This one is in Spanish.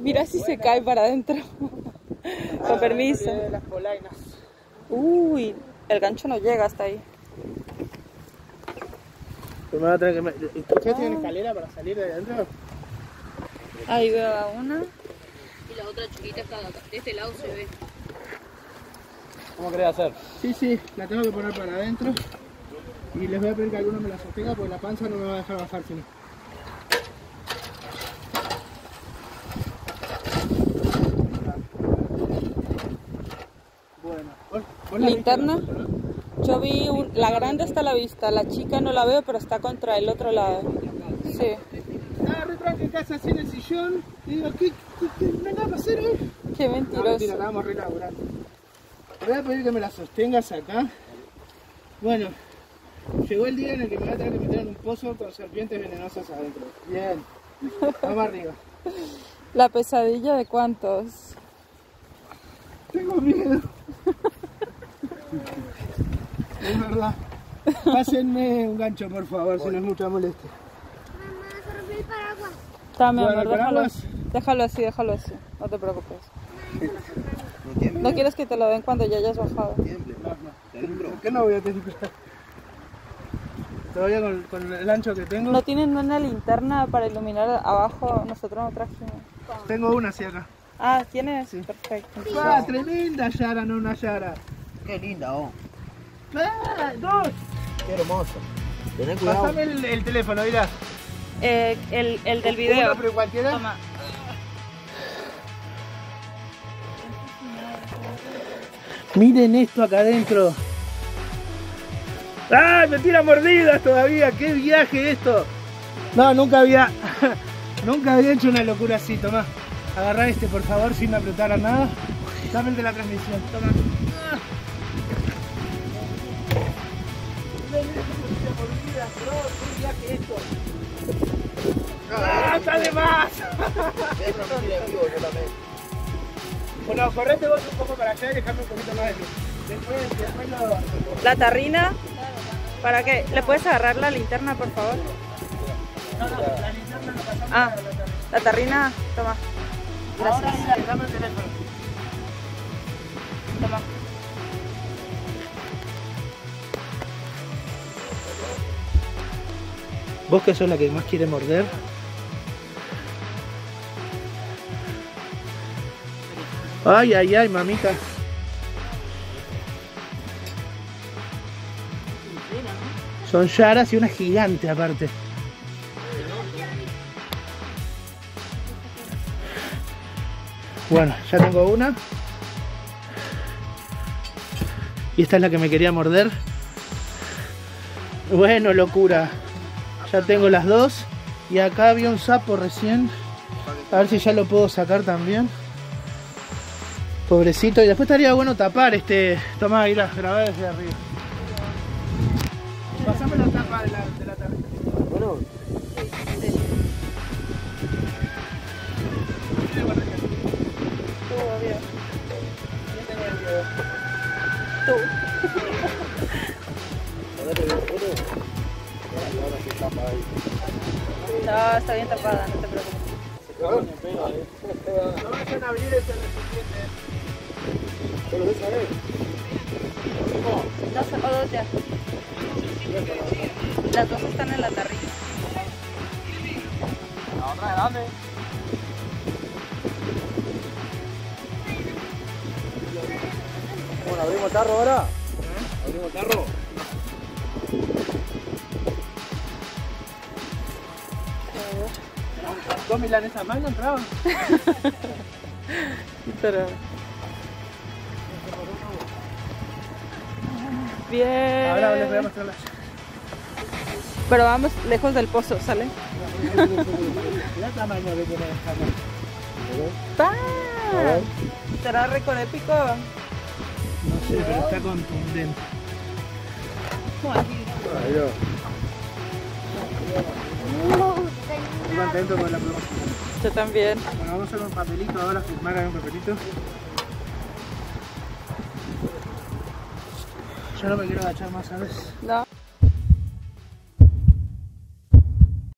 Mira si se cae para adentro. Con permiso. Uy, el gancho no llega hasta ahí. Pues me va a tener que... me- ¿Ustedes tienen escalera para salir de adentro? Ahí veo a una. Y la otra chiquita está acá. De este lado se ve. ¿Cómo querés hacer? Sí, sí, la tengo que poner para adentro. Y les voy a pedir que alguno me la sostenga porque la panza no me va a dejar bajar sino. Bueno, ¿vos- vos la viste, ¿Linterna? Yo vi un- la grande está a la vista, la chica no la veo, pero está contra el otro lado. Sí. Estaba re en casa así en el sillón. Y digo, ¿qué, qué, qué, nada para hacer hoy? Qué No, mentira, mentiroso. estábamos re laburando. Voy a pedir que me la sostengas acá. Bueno, llegó el día en el que me voy a tener que meter en un pozo con serpientes venenosas adentro. Bien. Vamos arriba. La pesadilla de cuántos. Tengo miedo. Es verdad. Pásenme un gancho, por favor, si no es mucha molestia. Mamá, se rompió el paraguas. Dame, Bueno, amor, ¿el déjalo, déjalo así, déjalo así. No te preocupes. No quieres que te lo den cuando ya hayas bajado. ¿Por qué no voy a temblar? Todavía con, con el ancho que tengo. ¿No tienen una linterna para iluminar abajo? Nosotros no trajimos. Tengo una hacia acá. Ah, ¿tienes? Sí. Perfecto. ¡Ah, tremenda Yara, no una Yara! Qué linda, oh. ¡Ah, dos! Qué hermoso. Tenés cuidado. Pásame el, el teléfono, mira. Eh, el, el del video. Uno, pero cualquiera. Toma. Miren esto acá adentro. ¡Ay, me tira mordidas todavía! ¡Qué viaje esto! No, nunca había. nunca había hecho una locura así, toma. Agarrá este por favor sin apretar a nada. Dame el de la transmisión, toma. Está de más! Bueno, correte vos un poco para allá y dejame un poquito más de luz. Después, después lo... La tarrina. ¿Para qué? ¿Le puedes agarrar la linterna, por favor? No, no, la linterna no pasamos Ah, la tarde. la tarrina. Toma. Ahora mira, dame el teléfono. Toma. Vos que sos la que más quiere morder. Ay, ay, ay, mamita. Son yaras y una gigante aparte. Bueno, ya tengo una. Y esta es la que me quería morder. Bueno, locura. Ya tengo las dos. Y acá había un sapo recién. A ver si ya lo puedo sacar también. Pobrecito. Y después estaría bueno tapar este. Tomá, mira, grabá desde arriba. Pasame la tapa de la, de la tarjeta. Bueno, Tú, No, está bien tapada, no te preocupes. No vayan a abrir ese recipiente. No, son o dos ya. Las dos están en la tarrina. la otra grande. Bueno, abrimos el tarro ahora. Abrimos el tarro. Dos milanesas más no entraban. Pero... Bien. Ahora les voy a mostrar las. Pero vamos lejos del pozo, ¿sale? Mira el tamaño mano. ¡Pah! ¿Será récord épico? No sé, pero está contundente. Ahí contento con la promoción. Yo también. Bueno, vamos a hacer un papelito ahora, firmar ahí un papelito. Yo no me quiero agachar más, ¿sabes? No.